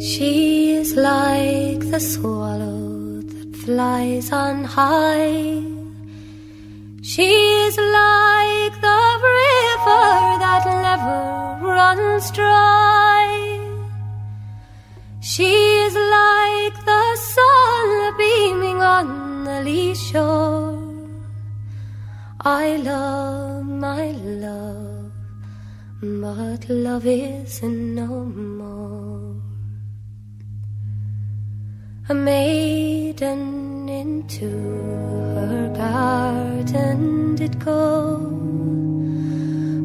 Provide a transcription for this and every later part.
She is like the swallow that flies on high. She is like the river that never runs dry. She is like the sun beaming on the lee shore. I love my love, but love is no more. A maiden into her garden did go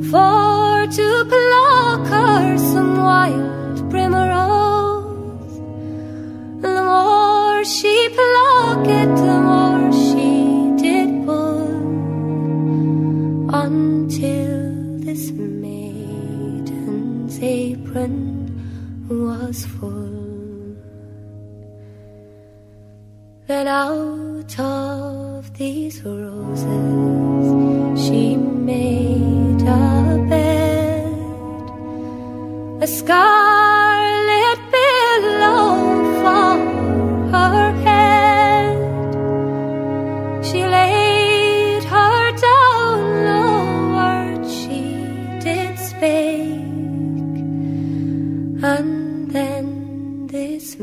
for to pluck her some wild primrose. The more she plucked it, the more she did pull until this maiden's apron was full. Then out of these roses she made a bed, a scarlet pillow for her head. She laid her down, no word she did spake, and then this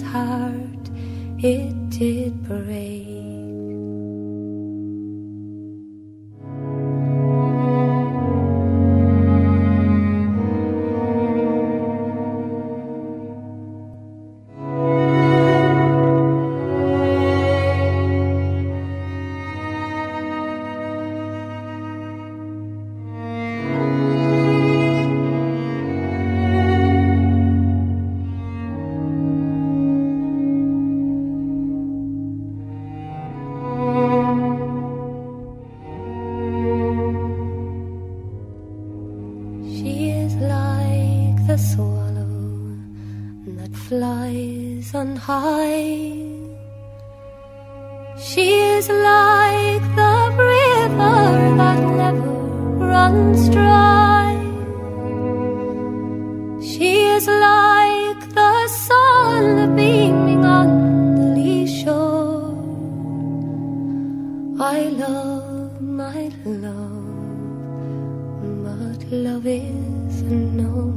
heart it did break. The swallow that flies on high. She is like the river that never runs dry. She is like the sun beaming on the lee shore. I love my love but love is no